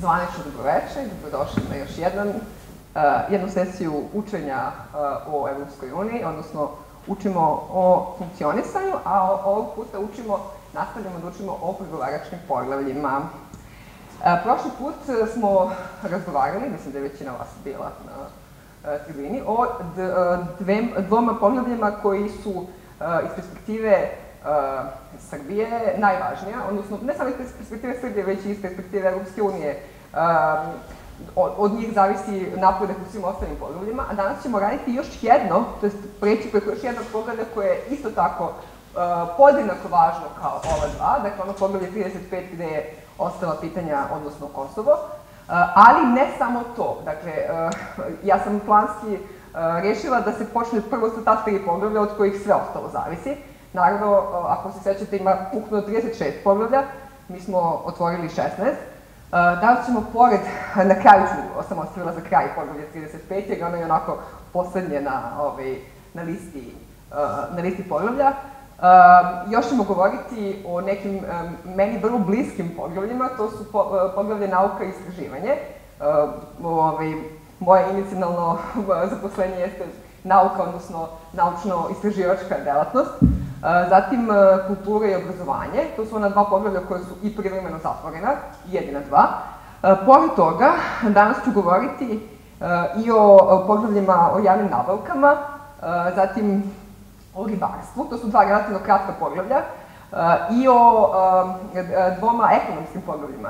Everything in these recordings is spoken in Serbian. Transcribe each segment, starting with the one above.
zvanično dobroveče dobrodošli na još jedan, uh, jednu sesiju učenja uh, o Evropskoj uniji, odnosno učimo o funkcionisanju, a ovog puta učimo, nastavljamo da učimo o pregovaračkim poglavljima. Uh, prošli put smo razgovarali, mislim da je većina vas bila na tribini, o dve, dvoma poglavljima koji su iz perspektive uh, Srbije najvažnija, odnosno ne samo iz perspektive Srbije, već i iz perspektive Europske unije. Uh, od, od njih zavisi napredak u svim ostalim poglavljima, a danas ćemo raditi još jedno, to je preći preko još jednog poglavlja koje je isto tako uh, podjednako važno kao ova dva, dakle ono poglavlje 35 gde je ostala pitanja, odnosno Kosovo, uh, ali ne samo to. Dakle, uh, ja sam planski uh, rešila da se počne prvo sa ta tri poglavlja od kojih sve ostalo zavisi. Naravno, ako se sećate, ima ukupno 36 poglavlja, mi smo otvorili 16. Danas ćemo pored, na kraju ću, sam ostavila za kraj poglavlja 35, jer ono je onako poslednje na, ovaj, na, listi, na listi poglavlja. još ćemo govoriti o nekim meni vrlo bliskim poglavljima, to su poglavlje nauka i istraživanje. ovaj, moje inicijalno zaposlenje jeste nauka, odnosno naučno-istraživačka delatnost. Zatim kultura i obrazovanje, to su ona dva poglavlja koja su i privremeno zatvorena, jedina dva. Pored toga, danas ću govoriti i o poglavljima o javnim nabavkama, zatim o ribarstvu, to su dva relativno kratka poglavlja, i o dvoma ekonomskim poglavljima.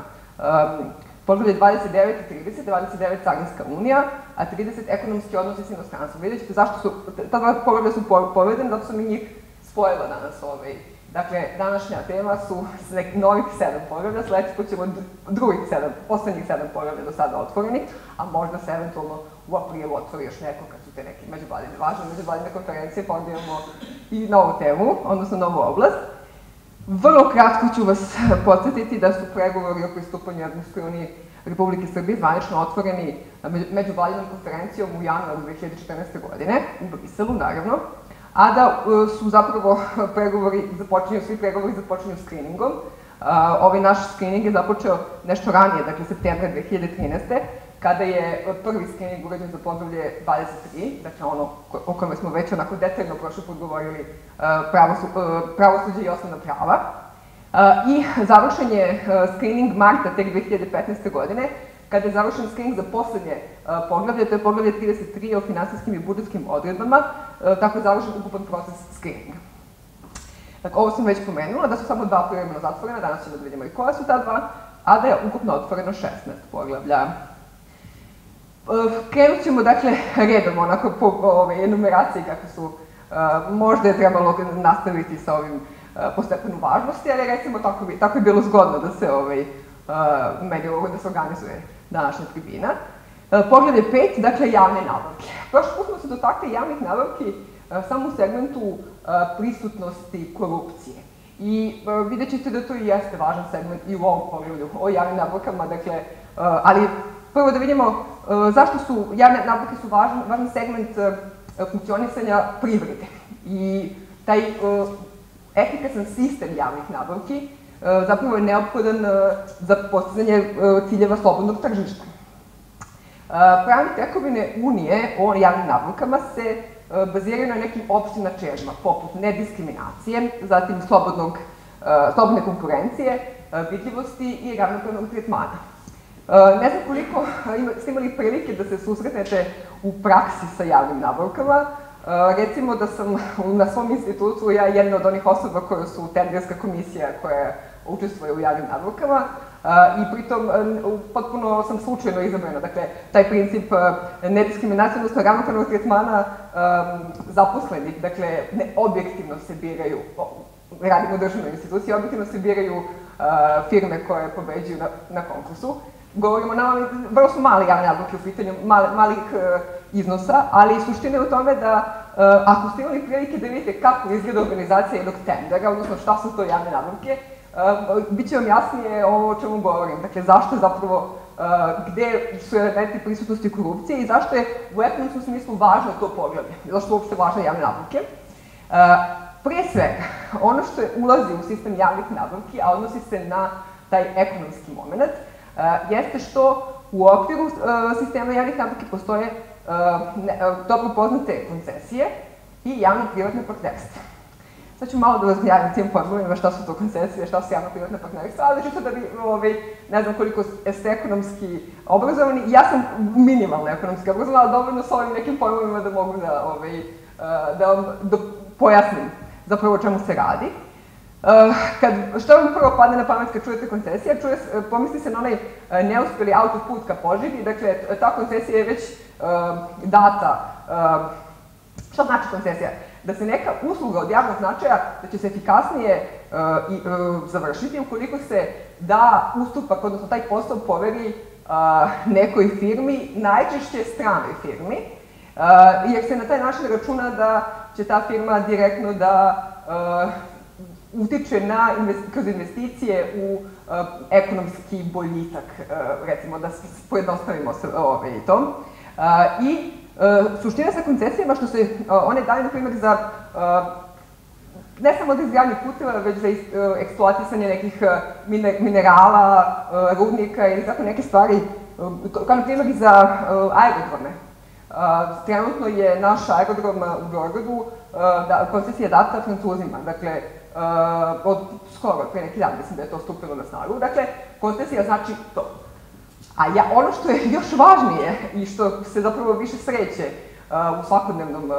Poglavlje 29 i 30, 29 Carinska unija, a 30 ekonomski odnosi s inostranstvom. Vidjet ćete zašto su, ta dva poglavlja su povedene, zato su mi njih spojila danas ovaj. Dakle, današnja tema su novih sedam poglavlja, sledeći put ćemo drugih sedam, poslednjih sedam poglavlja do sada otvorenih, a možda se eventualno u aprilu otvori još neko kad su te neke međuvladine, važne međuvladine konferencije, pa onda imamo i novu temu, odnosno novu oblast. Vrlo kratko ću vas podsjetiti da su pregovori o pristupanju Evropskoj uniji Republike Srbije zvanično otvoreni međuvladinom konferencijom u januaru 2014. godine, u Briselu, naravno, a da e, su zapravo pregovori, započinju, svi pregovori započinju screeningom. Ovaj naš screening je započeo nešto ranije, dakle septembra 2013. kada je prvi screening urađen za poglavlje 23, dakle ono o kome smo već onako detaljno prošlo put govorili, e, e, pravosuđe i osnovna prava. I završen je screening marta tek 2015. godine, kada je završen screening za poslednje poglavlje, to je poglavlje 33 o finansijskim i budžetskim odredbama, tako je završen ukupan proces screeninga. Dakle, ovo sam već pomenula, da su samo dva privremeno zatvorena, danas ćemo da vidimo i koja su ta dva, a da je ukupno otvoreno 16 poglavlja. Krenut ćemo, dakle, redom, onako po ove, enumeraciji kako su, možda je trebalo nastaviti sa ovim po stepenu važnosti, ali recimo tako, bi, tako je bilo zgodno da se ovaj, meni ovo da se organizuje današnja tribina. Poglavlje 5, dakle, javne nabavke. Prošli put smo se dotakli javnih nabavki samo u segmentu prisutnosti korupcije. I vidjet ćete da to i jeste važan segment i u ovom poglavlju o javnim nabavkama, dakle, ali prvo da vidimo zašto su javne nabavke su važan, važan segment funkcionisanja privrede. I taj efikasan sistem javnih nabavki zapravo je neophodan za postizanje ciljeva slobodnog tržišta. Pravne tekovine Unije o javnim nabavkama se baziraju na nekim opštim načelima, poput nediskriminacije, zatim slobodnog, slobodne konkurencije, vidljivosti i ravnopravnog tretmana. Ne znam koliko ste imali prilike da se susretnete u praksi sa javnim nabavkama, recimo da sam na svom institutu ja jedna od onih osoba koja su tenderska komisija koja učestvuje u javnim nabavkama i pritom potpuno sam slučajno izabrana. Dakle, taj princip nediskriminacije, odnosno ravnopravnog tretmana zaposlenih, dakle, ne, objektivno se biraju, radimo u državnoj instituciji, objektivno se biraju firme koje pobeđuju na, konkursu. Govorimo na vrlo su mali javne nabavke u pitanju, mali, malih iznosa, ali suština je u tome da ako ste imali prilike da vidite kako izgleda organizacija jednog tendera, odnosno šta su to javne nabavke, biće vam jasnije ovo o čemu govorim. Dakle, zašto zapravo, uh, gde su elementi prisutnosti korupcije i zašto je u ekonomskom smislu važno to poglavlje, zašto je uopšte važne javne nabavke. Uh, pre svega, ono što je ulazi u sistem javnih nabavki, a odnosi se na taj ekonomski moment, jeste što u okviru sistema javnih nabavki postoje dobro poznate koncesije i javno-privatne partnerstva. Sad ću malo da vas javim tim pojmovima šta su to koncesije, šta su javno-privatne partnerstva, ali čisto da bi, ovaj, ne znam koliko ste ekonomski obrazovani, ja sam minimalno ekonomski obrazovana, ali dovoljno sa ovim nekim pojmovima da mogu da, ovaj, da vam da pojasnim zapravo o čemu se radi. Uh, kad, što vam prvo padne na pamet kad čujete koncesija, čuje, pomisli se na onaj neuspeli autoput ka Požegi, dakle, ta koncesija je već data. Šta znači koncesija? Da se neka usluga od javnog značaja, da će se efikasnije i, završiti ukoliko se da ustupak, odnosno taj posao poveri nekoj firmi, najčešće stranoj firmi, jer se na taj način računa da će ta firma direktno da utiče na, kroz investicije u uh, ekonomski boljitak, uh, recimo da pojednostavimo se ovaj, to. Uh, I uh, suština sa koncesijama što se uh, one daju, na primjer, za uh, ne samo za izgradnje puteva, već za eksploatisanje nekih minerala, rudnika ili tako neke stvari, kao na primjer za aerodrome. Trenutno je naš aerodrom u Beogradu, da, koncesija data francuzima, dakle, od skoro, pre neki dan, mislim da je to stupilo na snagu. Dakle, koncesija znači to. A ja, ono što je još važnije i što se zapravo više sreće uh, u svakodnevnom uh,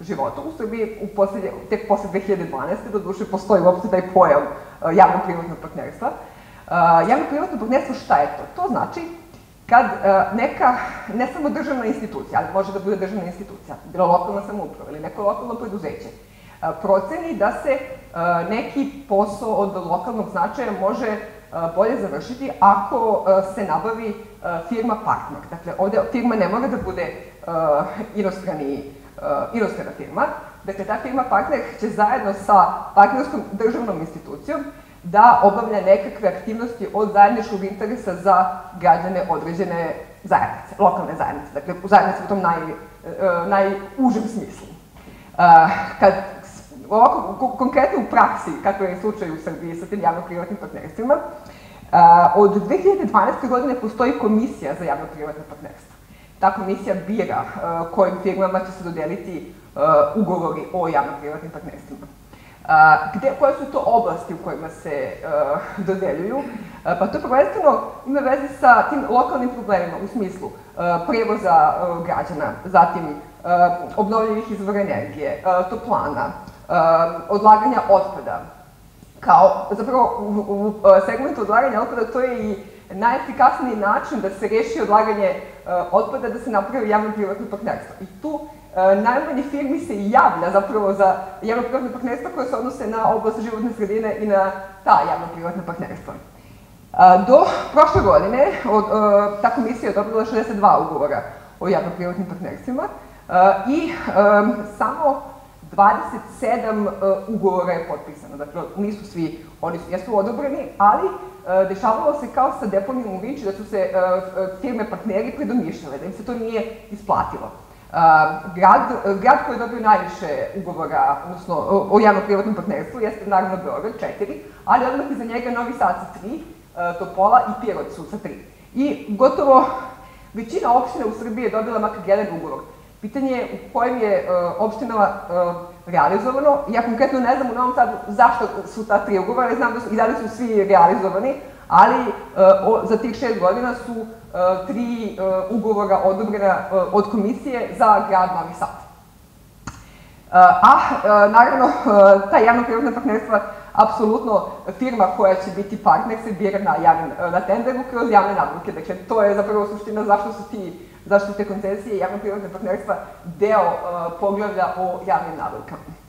životu u Srbiji, u poslednje, tek posle 2012. do duše postoji uopšte taj pojam uh, javno-privatnog partnerstva. Uh, javno-privatno partnerstvo šta je to? To znači kad uh, neka, ne samo državna institucija, ali može da bude državna institucija, bilo lokalna samouprava ili neko lokalno preduzeće, proceni da se neki posao od lokalnog značaja može bolje završiti ako se nabavi firma partner. Dakle, ovde firma ne mora da bude inostrana firma. Dakle, ta firma partner će zajedno sa partnerskom državnom institucijom da obavlja nekakve aktivnosti od zajedničkog interesa za građane određene zajednice, lokalne zajednice, dakle zajednice u tom naj, najužem smislu. Kad ovako, konkretno u praksi, kako je slučaj u Srbiji sa tim javno-privatnim partnerstvima, od 2012. godine postoji komisija za javno-privatne partnerstvo. Ta komisija bira kojim firmama će se dodeliti ugovori o javno-privatnim partnerstvima. Gde, koje su to oblasti u kojima se dodeljuju? Pa to prvenstveno ima veze sa tim lokalnim problemima u smislu prevoza građana, zatim obnovljivih izvora energije, toplana, odlaganja otpada. Kao, zapravo, u, u, u segmentu odlaganja otpada to je i najefikasniji način da se reši odlaganje uh, otpada, da se napravi javno-privatno partnerstvo. I tu uh, najmanje firmi se javlja zapravo za javno-privatno partnerstvo koje se odnose na oblast životne sredine i na ta javno-privatna partnerstva. Uh, do prošle godine od, uh, ta komisija je dobila 62 ugovora o javno-privatnim partnerstvima uh, i um, samo 27 uh, ugovora je potpisano, dakle nisu svi, oni su, jesu odobreni, ali uh, dešavalo se kao sa deponijom u Vinči da su se uh, firme partneri predomišljale, da im se to nije isplatilo. Uh, grad, grad koji je dobio najviše ugovora, odnosno o, o javno-privatnom partnerstvu, jeste naravno Beograd, četiri, ali odmah iza njega Novi Sad sa tri, uh, Topola i Pirot su sa tri. I gotovo većina opština u Srbiji je dobila makar jedan ugovor. Pitanje je u kojim je uh, opštinama uh, realizovano. Ja konkretno ne znam u Novom Sadu zašto su ta tri ugovora, znam da su, i da li su svi realizovani, ali uh, o, za tih šest godina su uh, tri uh, ugovora odobrena uh, od komisije za grad Novi Sad. Uh, a, uh, naravno, uh, ta javno-privatna partnerstva, apsolutno firma koja će biti partner se bira na, javne, na tenderu kroz javne nabavke. Dakle, to je zapravo suština zašto su ti zašto te koncesije i javno-privatne partnerstva deo uh, poglavlja o javnim nabavkama.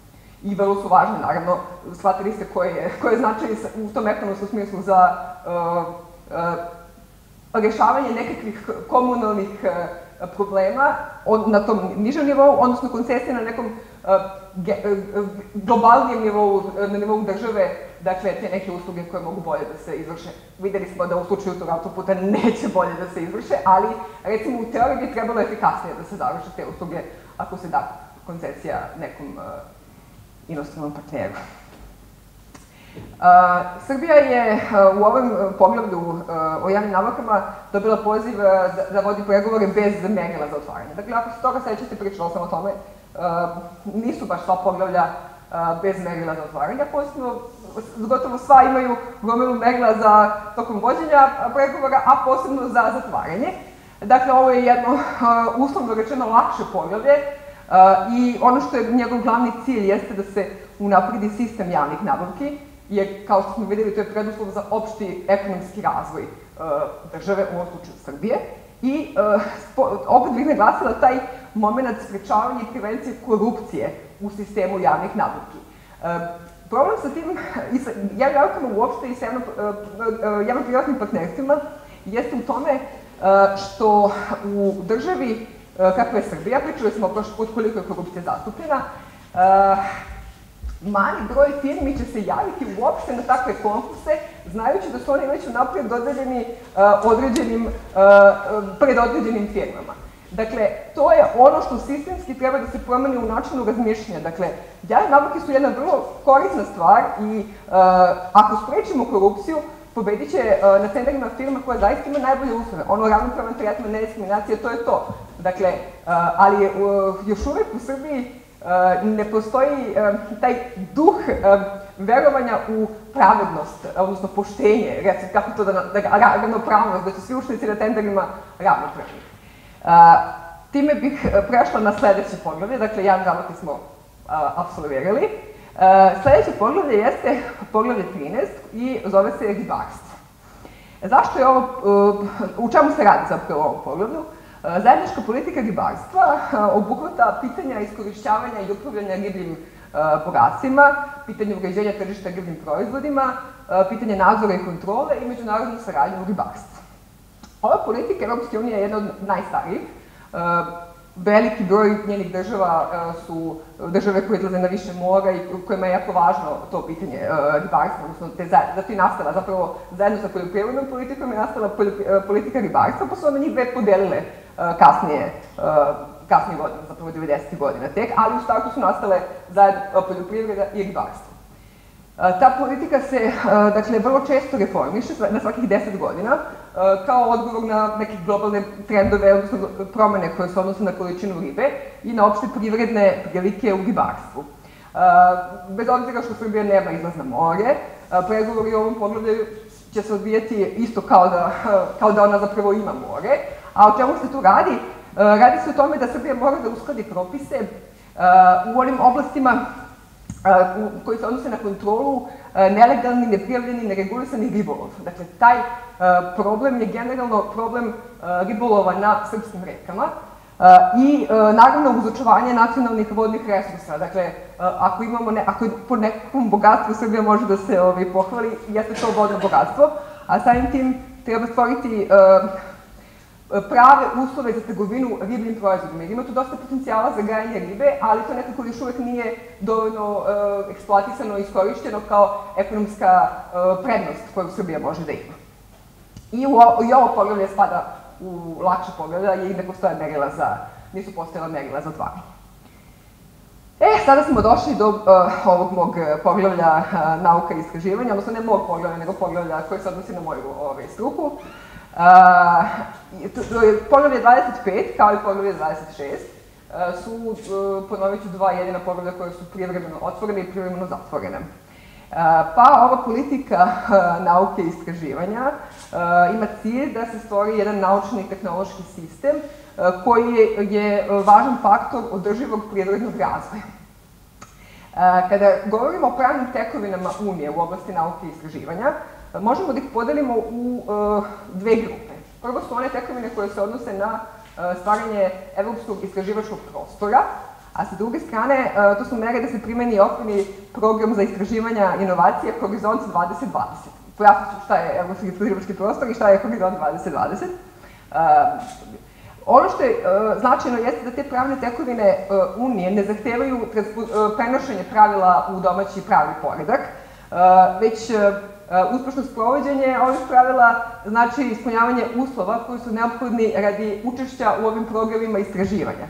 I vrlo su važne, naravno, shvatili ste koje je, koje značaj u tom ekonomskom smislu za uh, uh, rešavanje nekakvih komunalnih uh, problema na tom nižem nivou, odnosno koncesije na nekom uh, ge, uh, globalnijem nivou, na nivou države, dakle, te neke usluge koje mogu bolje da se izvrše. Videli smo da u slučaju tog autoputa neće bolje da se izvrše, ali recimo u teoriji bi trebalo efikasnije da se završe te usluge ako se da koncesija nekom uh, inostranom partneru. Srbija je u ovom poglavlju o javnim nabavkama dobila poziv da, da vodi pregovore bez merila za otvaranje. Dakle, ako se toga sećate, pričala sam o tome, nisu baš sva poglavlja bez merila za otvaranje, posebno gotovo sva imaju gomilu merila za tokom vođenja pregovora, a posebno za zatvaranje. Dakle, ovo je jedno uslovno rečeno lakše poglavlje i ono što je njegov glavni cilj jeste da se unapredi sistem javnih nabavki, jer kao što smo videli to je preduslov za opšti ekonomski razvoj države, u ovom slučaju Srbije. I opet bih naglasila taj moment sprečavanja i prevencije korupcije u sistemu javnih nabavki. Problem sa tim, i sa javnim nabavkama uopšte i sa javno-privatnim partnerstvima, jeste u tome što u državi kakva je Srbija, pričali smo prošli put koliko je korupcija zastupljena, mali broj firmi će se javiti uopšte na takve konkurse, znajući da su oni već unaprijed dodeljeni određenim, predodređenim firmama. Dakle, to je ono što sistemski treba da se promeni u načinu razmišljanja. Dakle, javne nabavke su jedna vrlo korisna stvar i uh, ako sprečimo korupciju, pobedit će uh, na tenderima firma koja zaista ima najbolje uslove. Ono ravnopravan tretman, nediskriminacija, to je to. Dakle, uh, ali uh, još uvek u Srbiji uh, ne postoji uh, taj duh uh, verovanja u pravednost, odnosno poštenje, recimo, kako to da, da, ravnopravnost, da su svi ušnici na tenderima ravnopravni. A, time bih e, prešla na sledeće poglavlje, dakle, jedan gramati smo a, absolvirali. A, sledeće poglavlje jeste poglavlje 13 i zove se ribarstvo. Zašto je ovo, u čemu se radi zapravo u ovom poglavlju? Zajednička politika ribarstva obuhvata pitanja iskorišćavanja i upravljanja ribljim bogatstvima, pitanje uređenja tržišta ribljim proizvodima, pitanje nadzora i kontrole i međunarodnu saradnju u ribarstvu. Ova politika Evropske unije je jedna od najstarijih. Uh, veliki broj njenih država uh, su države koje izlaze na više mora i kojima je jako važno to pitanje uh, ribarstva, odnosno te zato i nastala zapravo zajedno sa poljoprivrednom politikom je nastala politika ribarstva, pa su onda njih dve podelile kasnije kasnije godine, zapravo 90. godina tek, ali u startu su nastale zajedno poljoprivreda i ribarstvo. Ta politika se, dakle, vrlo često reformiše, na svakih 10 godina, kao odgovor na neke globalne trendove, odnosno promene koje se odnose na količinu ribe i na opšte privredne prilike u ribarstvu. Bez obzira što Srbija nema izlaz na more, pregovori u ovom pogledu će se odvijati isto kao da, kao da ona zapravo ima more. A o čemu se tu radi? Radi se o tome da Srbija mora da uskladi propise u onim oblastima koji se odnose na kontrolu nelegalni, neprijavljeni, neregulisani ribolov. Dakle, taj problem je generalno problem ribolova na srpskim rekama i naravno uz očuvanje nacionalnih vodnih resursa. Dakle, ako imamo, ne, ako po nekom bogatstvu Srbija može da se ovaj, pohvali, jeste to vodno bogatstvo, a samim tim treba stvoriti prave uslove za trgovinu ribljim proizvodima. Ima tu dosta potencijala za gajanje ribe, ali to nekako još uvek nije dovoljno uh, eksploatisano i iskorišćeno kao ekonomska uh, prednost koju Srbija može da ima. I, ovo poglavlje spada u lakše poglavlje, jer ne postoje merila za, nisu postojala merila za otvaranje. E, sada smo došli do uh, ovog mog poglavlja nauka i istraživanja, odnosno ne mog poglavlja, nego poglavlja koje se odnosi na moju ovaj, struku. Poglavlje 25, kao i poglavlje 26, su, ponovit ću, dva jedina poglavlja koje su privremeno otvorene i privremeno zatvorene. Pa ova politika nauke i istraživanja ima cilj da se stvori jedan naučni i tehnološki sistem koji je važan faktor održivog prirodnog razvoja. Kada govorimo o pravnim tekovinama Unije u oblasti nauke i istraživanja, možemo da ih podelimo u dve grupe. Prvo su one tekovine koje se odnose na stvaranje evropskog istraživačkog prostora, a sa druge strane to su mere da se primeni okvirni program za istraživanja inovacija Horizont 2020. Pojasnit ću šta je evropski istraživački prostor i šta je Horizont 2020. Ono što je značajno jeste da te pravne tekovine Unije ne zahtevaju prenošenje pravila u domaći pravni poredak, već uspešno sprovođenje ovih pravila znači ispunjavanje uslova koji su neophodni radi učešća u ovim programima istraživanja.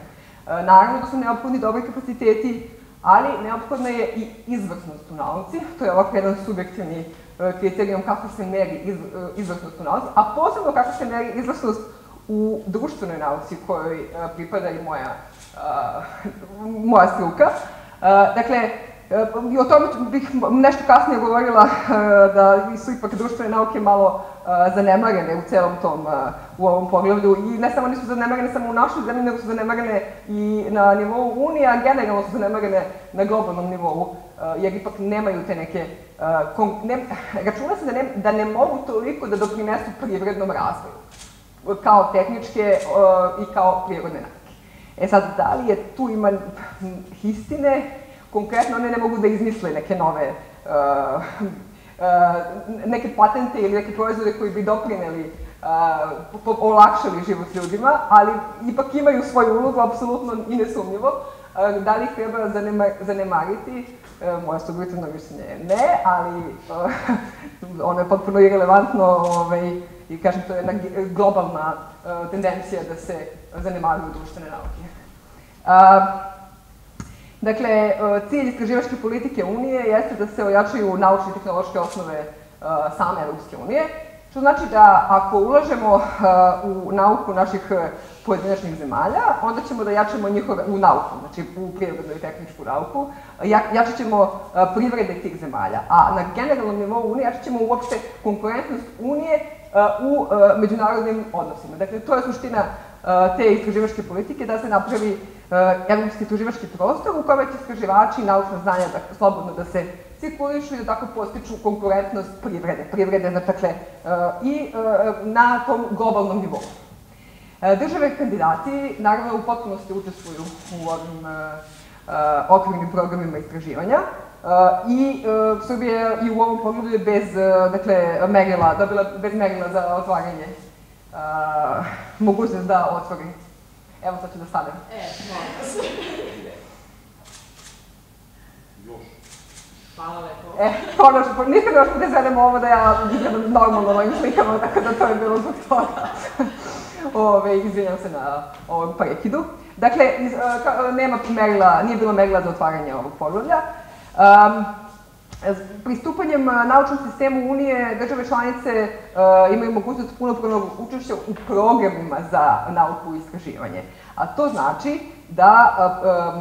Naravno da su neophodni dobri kapaciteti ali neophodna je i izvrsnost u nauci, to je ovako jedan subjektivni kriterijum kako se meri iz, izvrsnost u nauci, a posebno kako se meri izvrsnost u društvenoj nauci kojoj pripada i moja, moja struka. Dakle, i o tome bih nešto kasnije govorila da su ipak društvene nauke malo zanemarene u celom tom, u ovom poglavlju i ne samo nisu zanemarene samo u našoj zemlji, nego su zanemarene i na nivou Unije, a generalno su zanemarene na globalnom nivou, jer ipak nemaju te neke, ne, računa se da ne, da ne mogu toliko da doprinesu privrednom razvoju, kao tehničke i kao prirodne nauke. E sad, da li je tu ima istine, konkretno one ne mogu da izmisle neke nove uh, uh, neke patente ili neke proizvode koji bi doprineli uh, olakšali život ljudima, ali ipak imaju svoju ulogu, apsolutno i nesumnjivo. Uh, da li ih treba zanema, zanemariti? Uh, moje subjektivno mišljenje je ne, ali uh, ono je potpuno irelevantno ovaj, i kažem, to je jedna globalna uh, tendencija da se zanemaruju društvene nauke. Uh, Dakle, e, cilj istraživačke politike Unije jeste da se ojačaju naučne i tehnološke osnove e, same Europske unije, što znači da ako ulažemo e, u nauku naših pojedinačnih zemalja, onda ćemo da jačamo njihove, u nauku, znači u prirodnu i tehničku nauku, jačat ćemo privrede tih zemalja. A na generalnom nivou Unije jačat ćemo uopšte konkurentnost Unije u međunarodnim odnosima. Dakle, to je suština te istraživačke politike, da se napravi evropski tuživački prostor u kome će istraživači i naučna znanja da, slobodno da se cirkulišu i da tako postiču konkurentnost privrede. Privrede, dakle, i na tom globalnom nivou. Države kandidati, naravno, u potpunosti učestvuju u ovim okvirnim programima istraživanja i Srbija i u ovom pogledu je bez, dakle, merila, dobila bez merila za otvaranje mogućnost da otvori Evo sad ću da stavim. E, molim vas. Još. Hvala lepo. E, konačno, nisam još da izvedemo ovo da ja izgledam normalno ovim slikama, tako da to je bilo zbog toga. Ove, izvinjam se na ovom prekidu. Dakle, iz, ka, nema merila, nije bilo merila za otvaranje ovog poglavlja. Um, Pristupanjem naučnom sistemu Unije, države članice uh, imaju mogućnost punopravnog učešća u programima za nauku i istraživanje. A to znači da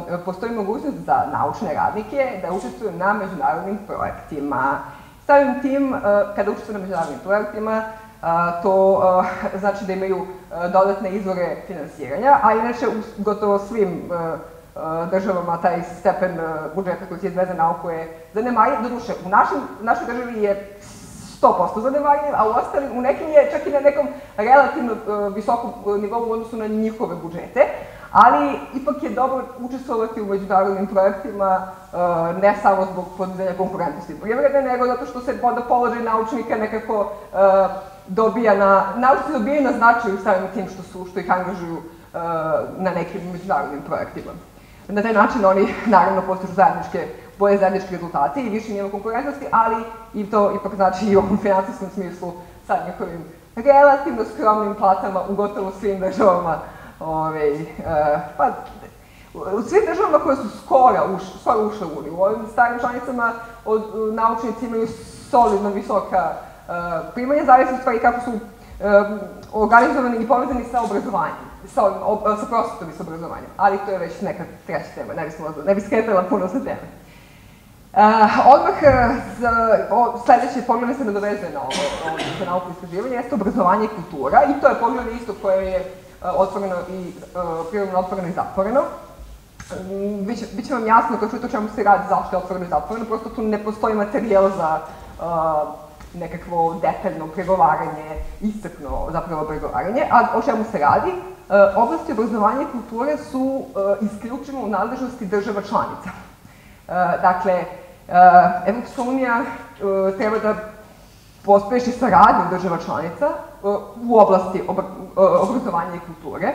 uh, postoji mogućnost za naučne radnike da učestvuju na međunarodnim projektima. Samim tim, kada učestvuju na međunarodnim projektima, to znači da imaju dodatne izvore finansiranja, a inače u gotovo svim državama taj stepen budžeta koji se izdve za nauku je zanemarljiv. Doduše, u našim, našoj državi je 100% zanemarljiv, a u ostalim, u nekim je čak i na nekom relativno visokom nivou u odnosu na njihove budžete, ali ipak je dobro učestvovati u međunarodnim projektima ne samo zbog podizanja konkurentnosti privrede, nego zato što se onda položaj naučnika nekako dobija na, naučnici dobijaju na značaju samim tim što su, što ih angažuju na nekim međunarodnim projektima. Na taj način oni naravno postižu zajedničke, boje zajedničke rezultate i više nivo konkurentnosti, ali i to ipak znači i u ovom finansijskom smislu sa njihovim relativno skromnim platama u gotovo svim državama, ove, uh, pa u svim državama koje su skoro, uš, skoro ušle u Uniju. U ovim starim članicama od, naučnici imaju solidno visoka uh, primanja, zavisi stvari kako su organizovani i povezani sa obrazovanjem sa, ob, sa prosvetom i sa obrazovanjem, ali to je već neka treća tema, ne, bismo, ne bi skretala puno sa teme. Uh, odmah za, o, sledeće poglavlje se nadovezuje na ovo, ovo za nauku i istraživanje, jeste obrazovanje i kultura i to je poglavlje isto koje je uh, otvoreno i uh, prirodno otvoreno i zatvoreno. Um, biće, biće vam jasno kad čujete o čemu se radi, zašto je otvoreno i zatvoreno, prosto tu ne postoji materijal za uh, nekakvo detaljno pregovaranje, iscrpno zapravo pregovaranje, a o čemu se radi? E, oblasti obrazovanja i kulture su e, isključivo u nadležnosti država članica. E, dakle, Evropska unija treba da pospeši saradnju država članica u oblasti obrazovanja i kulture,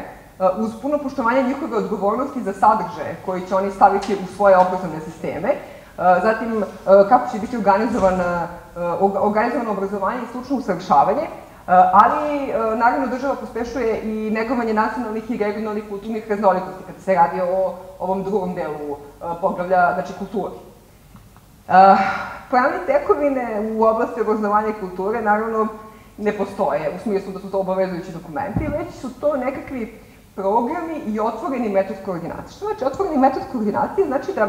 uz puno poštovanje njihove odgovornosti za sadržaje koji će oni staviti u svoje obrazovne sisteme, zatim kako će biti organizovano, obrazovanje i stručno usavršavanje, ali naravno država pospešuje i negovanje nacionalnih i regionalnih kulturnih raznolikosti kada se radi o ovom drugom delu poglavlja, znači kulturi. Pravne tekovine u oblasti obrazovanja i kulture naravno ne postoje, u smislu da su to obavezujući dokumenti, već su to nekakvi programi i otvoreni metod koordinacije. Što znači otvoreni metod koordinacije? Znači da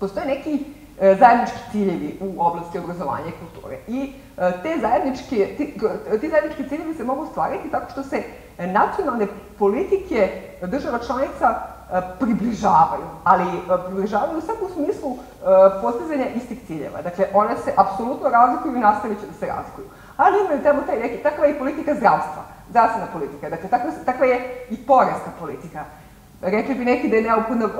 postoje neki zajednički ciljevi u oblasti obrazovanja i kulture. I e, te zajedničke, ti, ti zajednički ciljevi se mogu stvariti tako što se nacionalne politike država članica e, približavaju, ali e, približavaju u svakom smislu e, postizanja istih ciljeva. Dakle, one se apsolutno razlikuju i nastavit će da se razlikuju. Ali imaju tamo taj neki, takva je i politika zdravstva zdravstvena politika. Dakle, takva, takva je i poreska politika. Rekli bi neki da je neophodna um,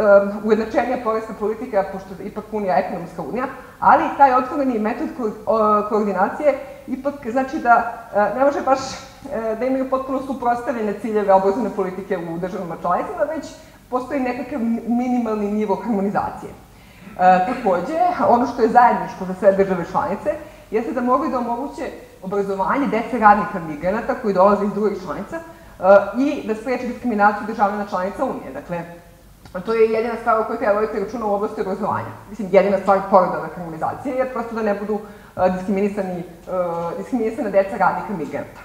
ujednačenija poreska politika, pošto ipak Unija ekonomska unija, ali taj otvoreni metod ko, o, koordinacije ipak znači da uh, ne može baš uh, da imaju potpuno suprostavljene ciljeve obrazovne politike u državama članicama, već postoji nekakav minimalni nivo harmonizacije. E, takođe, ono što je zajedničko za sve države članice, jeste da mogu da omoguće obrazovanje dece radnika migranata koji dolaze iz drugih članica i da spreče diskriminaciju državljena članica Unije. Dakle, to je jedina stvar o kojoj treba voditi računa u oblasti obrazovanja. Mislim, jedina stvar pored ove harmonizacije je prosto da ne budu uh, diskriminisani, uh, diskriminisana deca radnika migranata.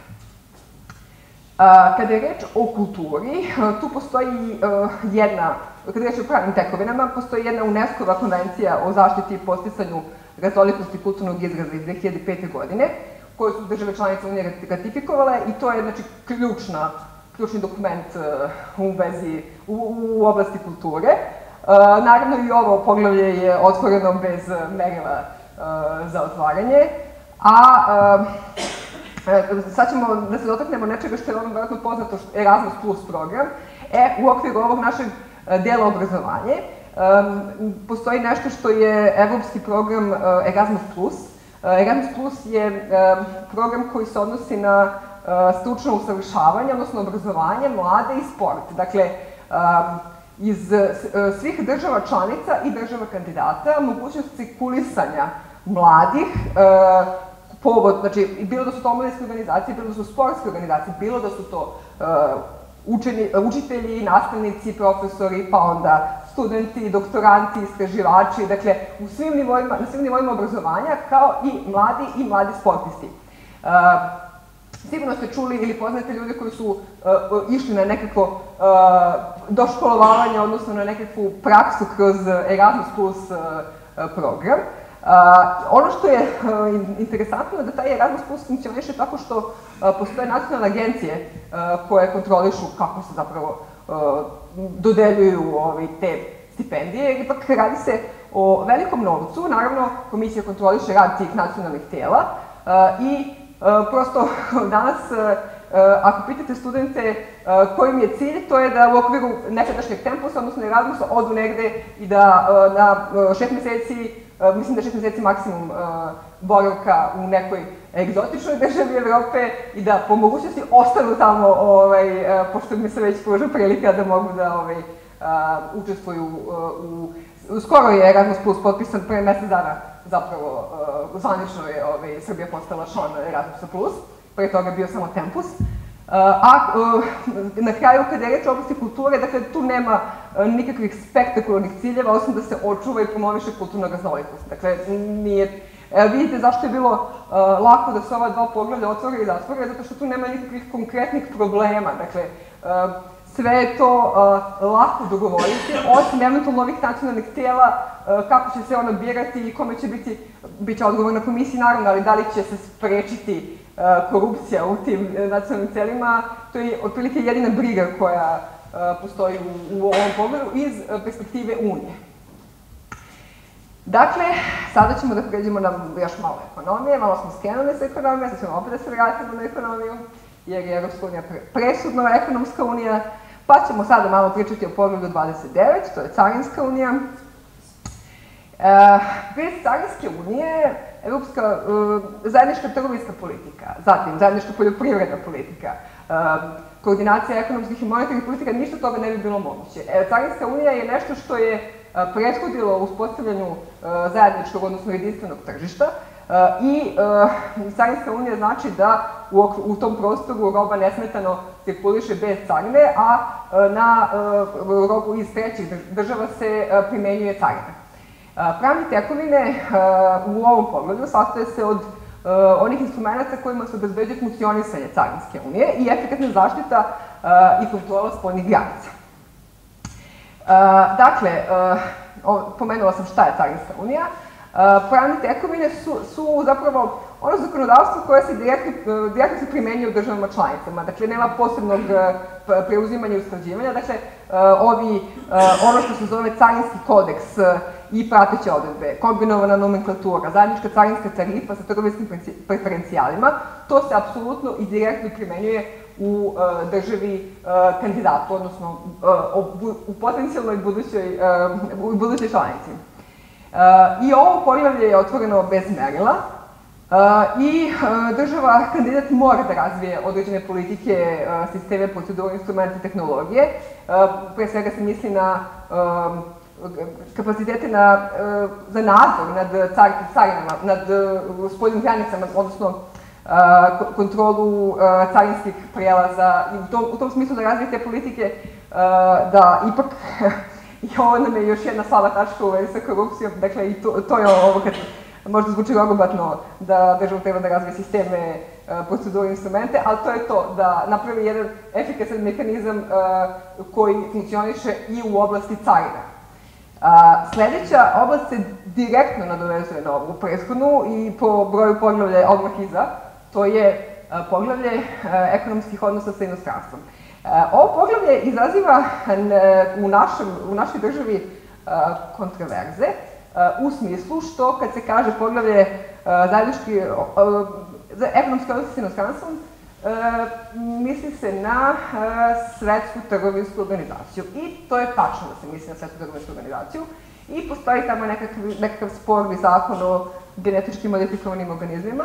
Kada je reč o kulturi, tu postoji jedna, kada je reč o pravnim tekovinama, postoji jedna UNESCO-va konvencija o zaštiti i posticanju raznolikosti kulturnog izraza iz 2005. godine, koje su države članice Unije ratifikovale i to je znači ključna, ključni dokument uh, u vezi, u, u oblasti kulture. Uh, naravno i ovo poglavlje je otvoreno bez merila uh, za otvaranje, a sad ćemo da se dotaknemo nečega što je vam vjerojatno poznato, Erasmus Plus program. E, u okviru ovog našeg dela obrazovanje postoji nešto što je evropski program Erasmus Plus, Erasmus Plus je program koji se odnosi na eh, stručno usavršavanje, odnosno obrazovanje mlade i sport. Dakle, iz eh, svih država članica i država kandidata mogućnost cirkulisanja mladih povod, znači, bilo da su to omladinske organizacije, bilo da su sportske organizacije, bilo da su to učeni, učitelji, nastavnici, profesori, pa onda studenti, doktoranti, istraživači, dakle, u svim nivoima, na svim nivoima obrazovanja, kao i mladi i mladi sportisti. Uh, sigurno ste čuli ili poznate ljude koji su uh, išli na nekako uh, doškolovavanje, odnosno na nekakvu praksu kroz Erasmus Plus program. Uh, ono što je uh, interesantno je da taj Erasmus funkcioniše tako što uh, postoje nacionalne agencije uh, koje kontrolišu kako se zapravo dodeljuju ovaj, te stipendije, jer ipak radi se o velikom novcu, naravno komisija kontroliše rad tih nacionalnih tela i prosto danas Uh, ako pitate studente uh, kojim je cilj, to je da u okviru nekadašnjeg tempusa, odnosno Erasmusa, odu negde i da na šest meseci, mislim da šest meseci maksimum boravka u nekoj egzotičnoj državi Evrope i da po mogućnosti ostanu tamo, ovaj, pošto mi se već pruža prilika da mogu da ovaj, učestvuju u, u skoro je Erasmus Plus potpisan pre mesec dana zapravo zvanično je ovaj, Srbija postala član Erasmusa Plus pre toga bio samo Tempus. A na kraju, kada je reč o oblasti kulture, dakle, tu nema nikakvih spektakularnih ciljeva, osim da se očuva i promoviše kulturna raznolikost. Dakle, nije E, vidite zašto je bilo lako da se ova dva poglavlja otvore i zatvore, zato što tu nema nikakvih konkretnih problema. Dakle, sve je to lako dogovoriti, osim eventualno ovih nacionalnih tela, kako će se ona birati i kome će biti, bit će odgovor na komisiji naravno, ali da li će se sprečiti korupcija u tim nacionalnim telima, to je otprilike jedina briga koja uh, postoji u, ovom pogledu iz perspektive Unije. Dakle, sada ćemo da pređemo na još malo ekonomije, malo smo skenuli sa ekonomije, sad ćemo opet da se vratimo na ekonomiju, jer je Evropska unija presudna ekonomska unija, pa ćemo sada malo pričati o pogledu 29, to je Carinska unija. E, bez Carinske unije, Evropska e, zajednička trgovinska politika, zatim zajednička poljoprivredna politika, e, koordinacija ekonomskih i monetarnih politika, ništa toga ne bi bilo moguće. E, Carinska unija je nešto što je prethodilo uspostavljanju zajedničkog, odnosno jedinstvenog tržišta, I Carinska unija znači da u, u tom prostoru roba nesmetano cirkuliše bez carine, a na robu iz trećih država se primenjuje carina. Pravne tekovine u ovom pogledu sastoje se od onih instrumenta kojima se obezbeđuje funkcionisanje Carinske unije i efikatna zaštita i kontrola spoljnih granica. Dakle, pomenula sam šta je Carinska unija. Pravne tekovine su, su zapravo ono zakonodavstvo koje se direktno, direktno se primenjuje u državama članicama. Dakle, nema posebnog preuzimanja i usklađivanja. Dakle, ovi, ono što se zove carinski kodeks i prateće odredbe, kombinovana nomenklatura, zajednička carinska tarifa sa trgovinskim preferencijalima, to se apsolutno i direktno primenjuje u državi kandidatu, odnosno u potencijalnoj budućoj, u budućoj članici. I ovo poglavlje je otvoreno bez merila i država kandidat mora da razvije određene politike, sisteme, procedure, instrumente, tehnologije. Pre svega se misli na kapacitete na, za nadzor nad carinama, nad spoljnim granicama, odnosno kontrolu carinskih prelaza i u tom, u tom smislu da razvije te politike da ipak i ovo nam je još jedna slaba tačka u vezi sa korupcijom, dakle i to, to je ovo kad možda zvuči rogobatno da država treba da razvije sisteme, procedure, instrumente, ali to je to, da napravi jedan efikasan mehanizam koji funkcioniše i u oblasti carina. A, sledeća oblast se direktno nadovezuje na ovu prethodnu i po broju poglavlja odmah iza, to je poglavlje ekonomskih odnosa sa inostranstvom. Ovo poglavlje izaziva u, našem, u našoj državi kontroverze, u smislu što kad se kaže poglavlje zajednički za ekonomske odnose sa inostranstvom, misli se na svetsku trgovinsku organizaciju. I to je tačno da se misli na svetsku trgovinsku organizaciju. I postoji tamo nekakav, nekakav sporni zakon o genetički modifikovanim organizmima,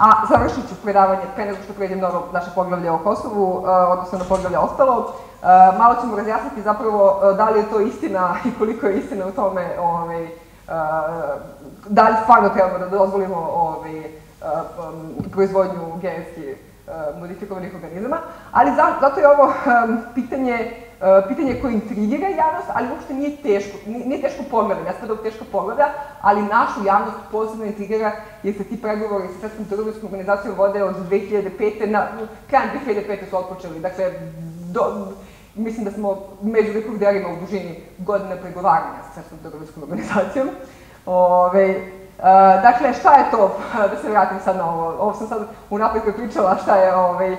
A završit ću predavanje pre nego što pređem na naše poglavlje o Kosovu, odnosno na poglavlje ostalo. Malo ćemo razjasniti zapravo da li je to istina i koliko je istina u tome, ovaj, da li stvarno trebamo da dozvolimo ovaj, um, proizvodnju genetski modifikovanih organizama, ali zato je ovo um, pitanje pitanje koje intrigira javnost, ali uopšte nije teško, nije teško pogleda, ne spada u teško pogleda, ali našu javnost posebno intrigira jer se ti pregovori sa Svetskom trgovinskom organizacijom vode od 2005. na, krajem 2005. su otpočeli, dakle, do, mislim da smo među rekorderima u dužini godine pregovaranja sa Svetskom trgovinskom organizacijom. Ove, Uh, dakle, šta je to, da se vratim sad na ovo, ovo sam sad unapred pričala, šta je, ovaj, uh,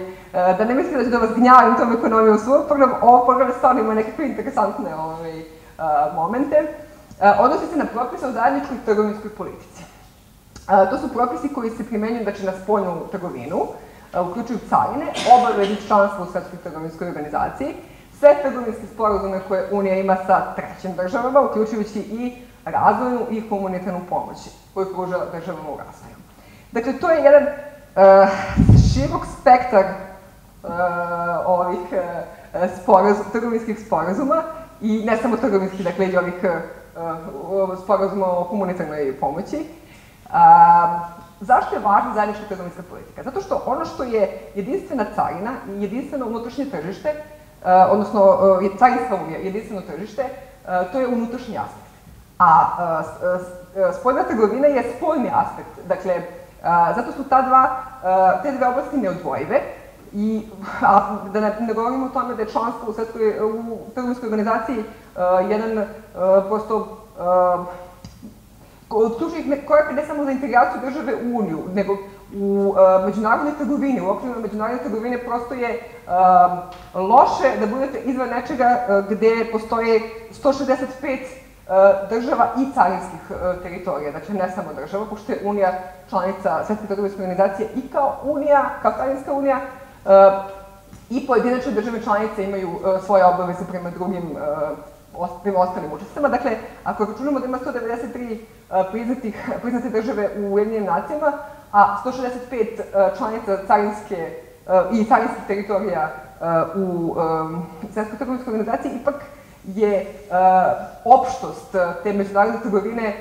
da ne mislite da ću da vas gnjavim tom ekonomiju svog programa, ovo program stvarno ima nekakve interesantne ovaj, uh, momente. Uh, odnosi se na propise o zajedničkoj trgovinskoj politici. Uh, to su propisi koji se primenjuju znači, na spoljnu trgovinu, uključuju carine, obavezni članstvo u Svetskoj trgovinskoj organizaciji, sve trgovinske sporazume koje Unija ima sa trećim državama, uključujući i razvojnu i humanitarnu pomoć koju pruža državama u razvoju. Dakle, to je jedan uh, širok spektar uh, ovih uh, trgovinskih sporazuma i ne samo trgovinskih, dakle i ovih uh, sporazuma o humanitarnoj pomoći. Uh, zašto je važna zajednička trgovinska politika? Zato što ono što je jedinstvena carina i jedinstveno unutrašnje tržište, odnosno uh, carinska unija, jedinstveno tržište, uh, to je unutrašnji aspekt. A spoljna trgovina je spoljni aspekt. Dakle, zato su ta dva, te dve oblasti neodvojive. I, a da ne, ne govorimo o tome da je članstvo u, svetskoj, u trgovinskoj organizaciji jedan prosto od ključnih koraka ne samo za integraciju države u Uniju, nego u uh, međunarodnoj trgovini, u okviru međunarodne trgovine prosto je uh, loše da budete izvan nečega uh, gde postoje 165 E, država i carinskih e, teritorija, dakle ne samo država, pošto je Unija članica Svetske trgovinske organizacije i kao Unija, kao carinska Unija, e, i pojedinačne države članice imaju svoje obaveze prema drugim prema ostalim učestvama. Dakle, ako računamo da ima 193 priznatih, priznate države u Ujedinjenim nacijama, a 165 članica carinske i carinskih teritorija u Svetskoj trgovinskoj organizaciji, ipak je opštost te međunarodne trgovine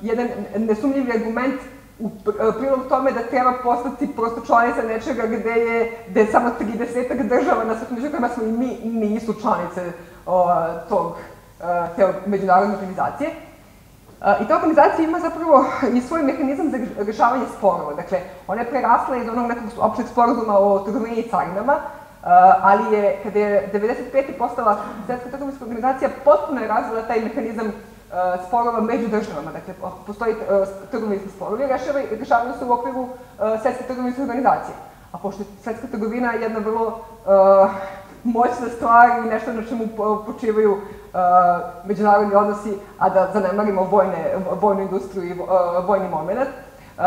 jedan nesumljivi argument u prilog tome da treba postati prosto članica nečega gde je, gde je samo 30 država na svetu, među kojima smo i mi nisu članice tog, te međunarodne organizacije. I ta organizacija ima zapravo i svoj mehanizam za rešavanje sporova. Dakle, ona je prerasla iz onog nekog opšteg sporazuma o trgovini i carinama, ali je, kada je 95. postala Svetska trgovinska organizacija, potpuno je razvila taj mehanizam sporova među državama. Dakle, postoji trgovinski sporovi, rešavaju se u okviru Svetske trgovinske organizacije. A pošto je svetska trgovina jedna vrlo moćna stvar i nešto na čemu počivaju međunarodni odnosi, a da zanemarimo vojne, vojnu industriju i uh, vojni moment, uh,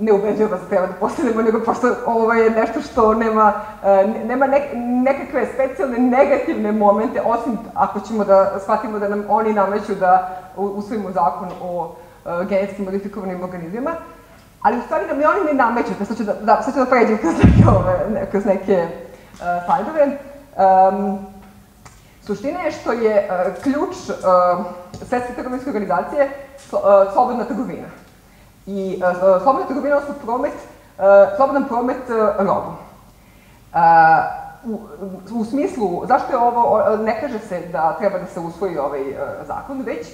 ne ubeđujem vas da treba da postanemo, nego prosto ovo je nešto što nema, nema ne, nekakve specijalne negativne momente, osim ako ćemo da shvatimo da nam oni nameću da usvojimo zakon o genetski modifikovanim organizmima. Ali u stvari da mi oni ne nameću, sad ću da, da, sad ću da pređem kroz neke, ove, kroz neke uh, slajdove. Um, suština je što je uh, ključ uh, Svetske trgovinske organizacije uh, slobodna trgovina. I slobodna trgovina, odnosno promet, slobodan promet robu. Uh, u, smislu, zašto je ovo, ne kaže se da treba da se usvoji ovaj zakon, već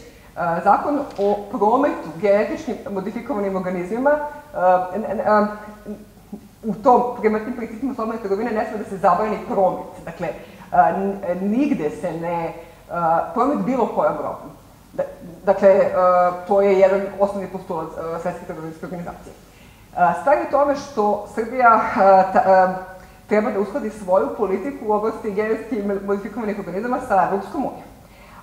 Zakon o prometu genetički modifikovanim organizmima u tom, prema tim principima slobodne trgovine, ne sme da se zabrani promet. Dakle, nigde se ne, promet bilo kojom robom. Dakle, to je jedan osnovni postulat Svetske trgovinske organizacije. Stvar je tome što Srbija treba da uskladi svoju politiku u oblasti genetski modifikovanih organizama sa Evropskom unijom.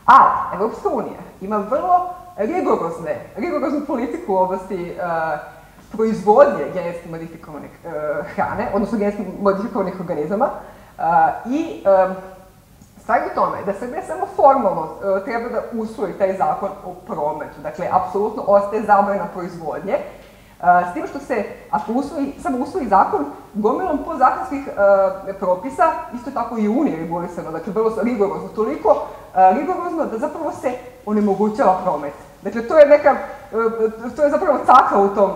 Ali, Evropska unija ima vrlo rigorozne, rigoroznu politiku u oblasti proizvodnje genetski modifikovanih hrane, odnosno genetski modifikovanih organizama. I stvar u tome da Srbija samo formalno uh, treba da usvoji taj zakon o prometu. Dakle, apsolutno ostaje zabrana proizvodnje. Uh, s tim što se, ako usvoji, samo usvoji zakon, gomilom podzakonskih uh, propisa, isto tako i Unije regulisano, dakle, vrlo rigorozno, toliko rigorozno da zapravo se onemogućava promet. Dakle, to je neka, to je zapravo caka u tom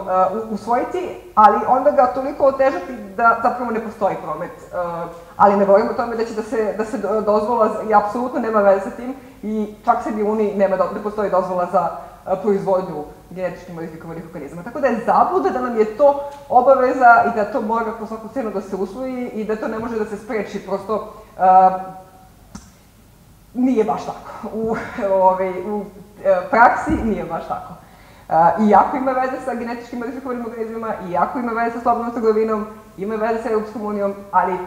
usvojiti, ali onda ga toliko otežati da zapravo ne postoji promet. Ali ne govorimo o tome da će da se, da se dozvola, i apsolutno nema veze sa tim, i čak se i Uniji nema da, postoji dozvola za proizvodnju genetički modifikovanih organizama. Tako da je zabluda da nam je to obaveza i da to mora po svaku cenu da se usvoji i da to ne može da se spreči. Prosto uh, nije baš tako. U, ovaj, u e, praksi nije baš tako. Uh, iako ima veze sa genetički modifikovanim organizmima, iako ima veze sa slobodnom trgovinom, ima veze sa Europskom unijom, ali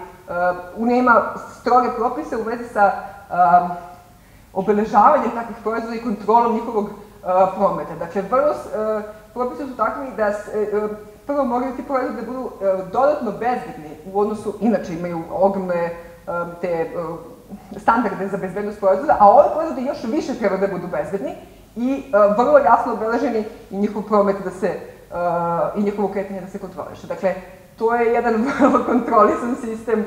uh, ima stroge propise u vezi sa uh, obeležavanjem takvih proizvoda i kontrolom njihovog prometa. Dakle, vrlo, propise su takvi da se, prvo moraju ti proizvodi da budu dodatno bezbedni u odnosu, inače imaju ogromne te standarde za bezbednost proizvoda, a ove proizvode još više treba da budu bezbedni i vrlo jasno obeleženi i njihov promet da se, i njihovo kretanje da se kontroliše. Dakle, to je jedan vrlo kontrolisan sistem,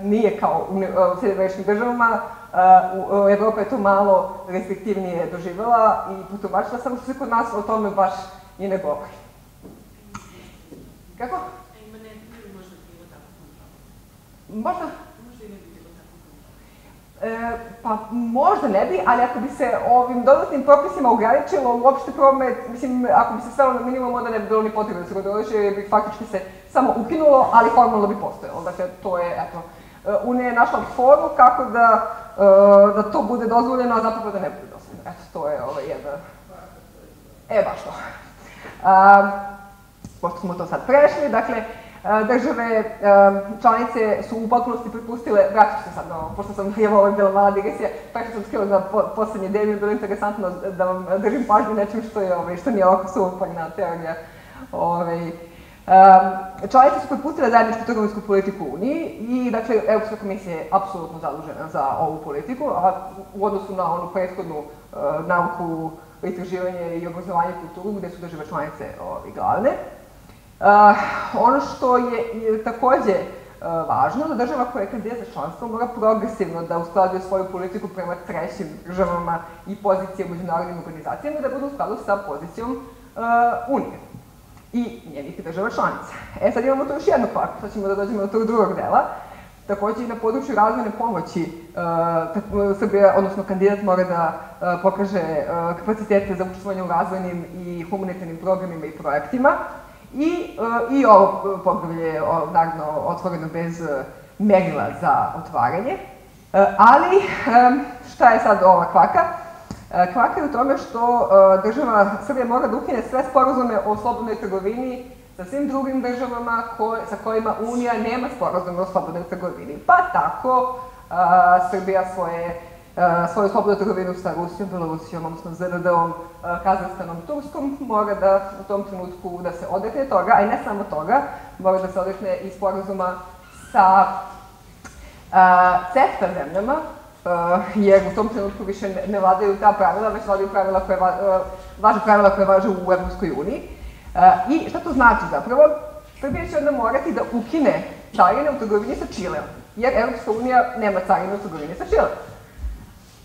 nije kao u Sjedinjeničkim državama, Uh, Evropa je to malo restriktivnije doživjela i potumačila, samo što se kod nas o tome baš i ne govori. Kako? Možda Možda? Ne E, pa možda ne bi, ali ako bi se ovim dodatnim propisima ograničilo uopšte promet, mislim, ako bi se stavilo na minimum, onda ne bi bilo ni potrebno da se kontroliše, jer bi faktički se samo ukinulo, ali formalno bi postojalo. Dakle, to je, eto, Unija je našla formu kako da E, da to bude dozvoljeno, a zapravo da ne bude dozvoljeno. Eto, to je ovaj jedna... E, baš to. Um, pošto smo to sad prešli, dakle, e, države članice su u potpunosti pripustile, vratit se sad na ovo, pošto sam je ovo bila mala digresija, prešla sam skilo za po, poslednje dejme, bilo interesantno da vam držim pažnju nečim što je, ovaj, što nije ovako suvoparna teorija ovaj, Um, članice su prepustile zajedničku trgovinsku politiku Uniji i, dakle, Europska komisija je apsolutno zadužena za ovu politiku, a u odnosu na onu prethodnu uh, nauku, istraživanje i obrazovanje kulturu, gde su države članice ovi, glavne. Uh, ono što je, je takođe uh, važno, da država koja je kandidata za članstvo mora progresivno da usklađuje svoju politiku prema trećim državama i pozicije u međunarodnim organizacijama da budu u skladu sa pozicijom uh, Unije. I njenih država članica. E sad imamo tu još jednu kvaku, sad ćemo da dođemo do tog drugog dela. Takođe i na području razvojne pomoći uh, Srbija, odnosno kandidat mora da uh, pokaže uh, kapacitete za učestvovanje u razvojnim i humanitarnim programima i projektima. I, uh, i ovo poglavlje je naravno otvoreno bez uh, merila za otvaranje. Uh, ali um, šta je sad ova kvaka? Uh, kvaka je u tome što uh, država Srbija mora da ukine sve sporazume o slobodnoj trgovini sa svim drugim državama koje, sa kojima Unija nema sporazum o slobodnoj trgovini. Pa tako a, Srbija svoje svoju slobodnu trgovinu sa Rusijom, Belorusijom, odnosno ZRD-om, Kazahstanom, Turskom, mora da u tom trenutku da se odrekne toga, a i ne samo toga, mora da se odrekne i sporazuma sa CEFTA zemljama, jer u tom trenutku više ne, vladaju ta pravila, već vladaju pravila koje, uh, važe pravila koje važe u Evropskoj uniji. I šta to znači zapravo? Srbija će onda morati da ukine carine u trgovini sa Čileom, jer Evropska unija nema carine u trgovini sa Čileom.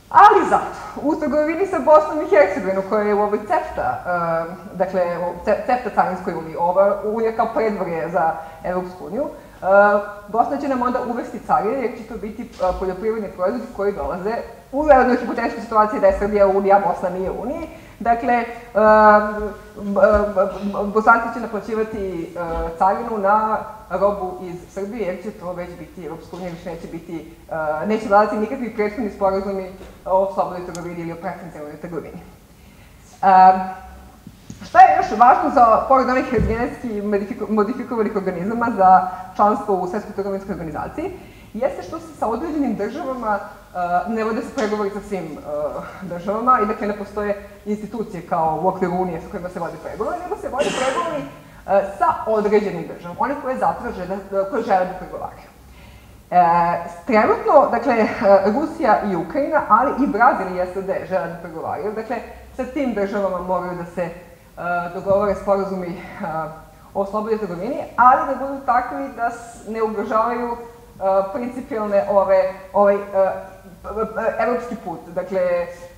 Ali zato, u trgovini sa Bosnom i Hercegovinom, koja je u ovoj CEFTA, uh, dakle, CEFTA carinskoj uniji, ova unija kao predvorje za Evropsku uniju, uh, Bosna će nam onda uvesti carine, jer će to biti uh, poljoprivredni proizvodi koji dolaze u jednoj hipotetičkoj situaciji da je Srbija unija, Bosna nije uniji, Dakle, Bosanci će naplaćivati carinu na robu iz Srbije, jer će to već biti Europska unija, više neće biti, neće vladati nikakvi prethodni sporazumi o slobodnoj trgovini ili o preferencijalnoj trgovini. Još važno za, pored ovih genetski modifikovanih organizama, za članstvo u Svetskoj trgovinskoj organizaciji, jeste što se sa određenim državama uh, ne vode se pregovori sa svim uh, državama i dakle ne postoje institucije kao u okviru Unije sa kojima se vode pregovori, nego se vode pregovori uh, sa određenim državama, one koje zatraže, da, koje žele da pregovaraju. E, trenutno, dakle, Rusija i Ukrajina, ali i Brazil i SAD žele da pregovaraju. Dakle, sa tim državama moraju da se dogovore sporazumi uh, o slobodnoj trgovini, ali da budu takvi da ne ugrožavaju principijalne ove, ovaj, evropski put, dakle,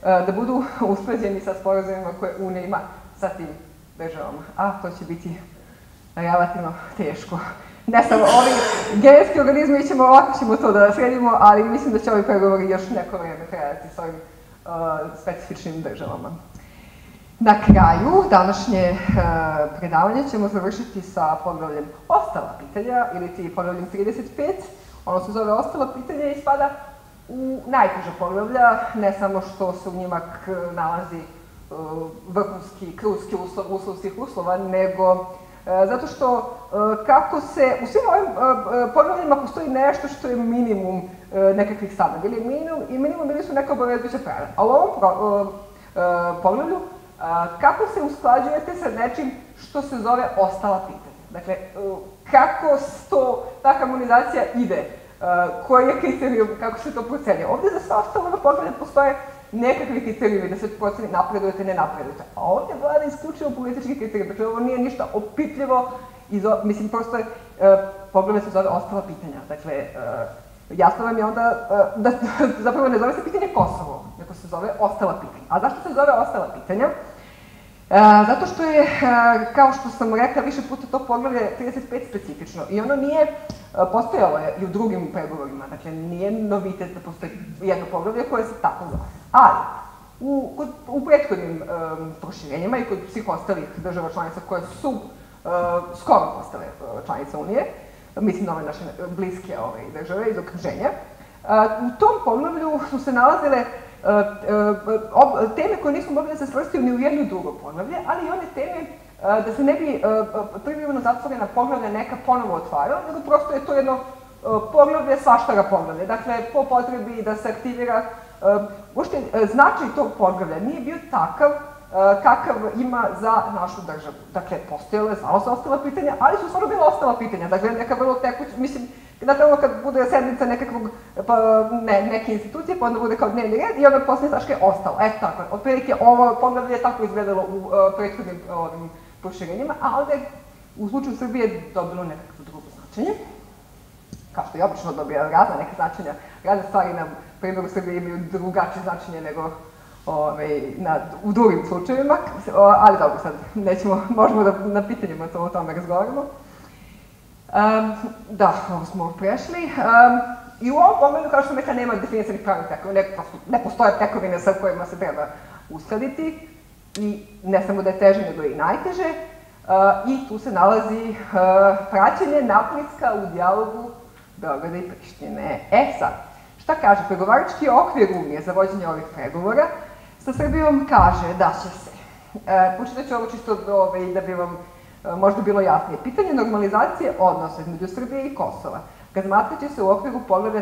da budu usklađeni sa sporazumima koje Unija ima sa tim državama. A to će biti relativno teško. Ne samo ovi genetski organizmi ćemo, ovako ćemo to da sredimo, ali mislim da će ovi pregovori još neko vreme trajati s ovim uh, specifičnim državama. Na kraju današnje uh, predavanje ćemo završiti sa poglavljem ostala pitanja, ili ti poglavljem 35, ono se zove ostalo pitanje i spada u najteža poglavlja, ne samo što se u njima nalazi uh, vrhunski, kruski uslov, uslov svih uslova, nego uh, zato što kako se, u svim ovim poglavljima postoji nešto što je minimum nekakvih standarda, ili minimum, i minimum ili su neka obavezujuća pravila. A u ovom poglavlju, kako se usklađujete sa nečim što se zove ostala pitanja? Dakle, kako to, ta harmonizacija ide, koji je kriterijum, kako se to procenja. Ovde za sve ostalo poglede postoje nekakvi kriterijumi da se proceni napredujete, ne napredujete. A ovde vlada isključivo politički kriterijum, dakle ovo nije ništa opitljivo, izo, mislim prosto je, poglede se zove ostala pitanja. Dakle, uh, jasno vam je onda uh, da zapravo ne zove se pitanje Kosovo, nego se zove ostala pitanja. A zašto se zove ostala pitanja? E, zato što je, e, kao što sam rekla, više puta to poglavlje 35 specifično i ono nije, postojalo i u drugim pregovorima, dakle nije novitet da postoji jedno poglavlje koje se tako zove. Ali, u, kod, u prethodnim proširenjima i kod svih ostalih država članica koje su skoro postale članice Unije, mislim na ove naše bliske ove države iz okruženja, u tom poglavlju su se nalazile E, e, teme koje nismo mogli da se svrstaju ni u jedno drugo poglavlje, ali i one teme e, da se ne bi privremeno zatvorena poglavlja neka ponovo otvarala, nego prosto je to jedno poglavlje, svaštara poglavlje. Dakle, po potrebi da se aktivira, uopšte značaj tog poglavlja nije bio takav kakav ima za našu državu. Dakle, postojalo je, znalo se ostala pitanja, ali su stvarno bila ostala pitanja. Dakle, neka vrlo tekuća, mislim, Znate, ono kad bude sednica nekakvog, pa, ne, neke institucije, pa onda bude kao dnevni red i onda posle taške je ostalo. Eto tako, otprilike ovo poglavlje je tako izgledalo u uh, prethodnim ovim proširenjima, a ovde u slučaju Srbije dobilo nekakvo drugo značenje, kao što je obično dobija razne neke značenja, razne stvari na primjeru Srbije imaju drugačije značenje nego ovaj, na, u drugim slučajevima, ali dobro, sad nećemo, možemo da na pitanjima to o tome razgovaramo. Um, da, ovo smo prešli. Um, I u ovom pogledu, kao što neka nema definisanih pravnih tekovina, ne, ne postoje tekovine sa kojima se treba uskladiti i ne samo da je teže, nego i najteže. Uh, I tu se nalazi uh, praćenje napliska u dijalogu Beograda i Prištine. E sad, šta kaže? Pregovarački okvir Unije za vođenje ovih pregovora sa Srbijom kaže da će se, uh, počitat ću ovo čisto ovaj, da bi vam možda bilo jasnije. Pitanje normalizacije odnosa između Srbije i Kosova razmatraće se u okviru pogleda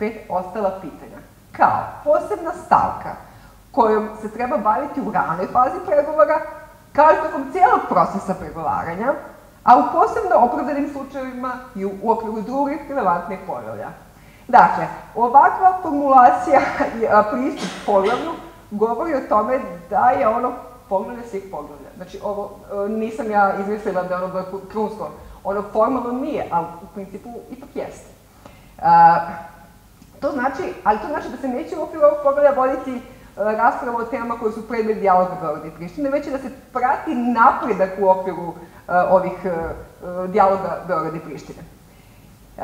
35 ostala pitanja, kao posebna stavka kojom se treba baviti u ranoj fazi pregovora, kao i tokom cijelog procesa pregovaranja, a u posebno opravdanim slučajevima i u, okviru drugih relevantnih poglavlja. Dakle, ovakva formulacija i pristup poglavlju govori o tome da je ono poglavlje svih poglavlja. Znači, ovo e, nisam ja izmislila da je ono krunsko. Ono formalno nije, ali u principu ipak jeste. A, to znači, ali to znači da se neće u okviru ovog poglavlja voditi e, rasprava o temama koje su predmet dijaloga Beograda i Prištine, već da se prati napredak u okviru uh, ovih uh, dijaloga Beograda i Prištine. Uh,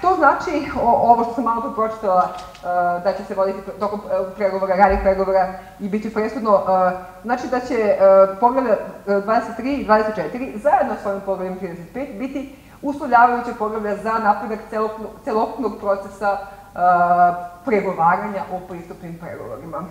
to znači, ovo što sam malo pročitala, uh, da će se voditi tokom pregovora, ranih pregovora i biti presudno, znači da će uh, poglavlja 23 i 24 zajedno s ovim poglavljem 35 biti uslovljavajuće poglavlja za napredak celokupnog procesa pregovaranja o pristupnim pregovorima.